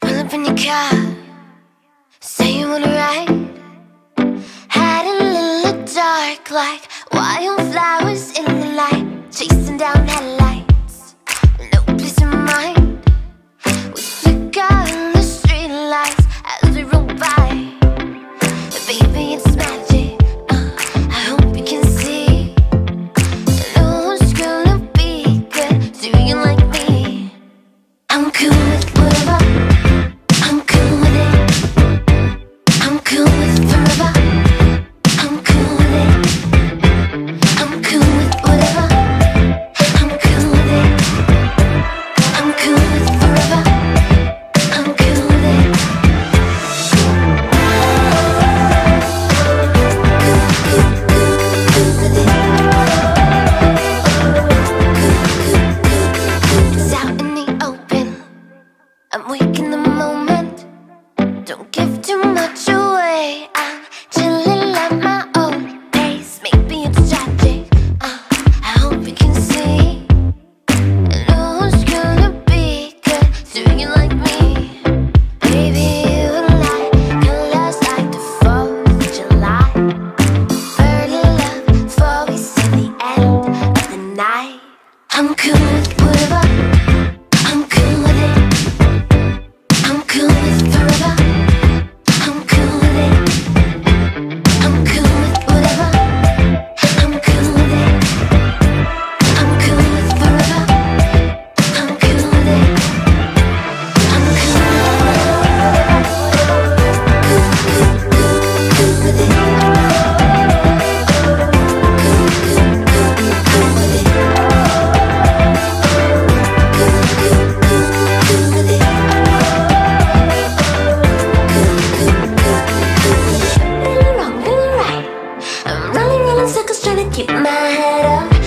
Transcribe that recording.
Pull up in your car. Say you wanna ride. Hiding in the dark Like wildflowers in the light. Chasing down that light. looked your way. keep my head up.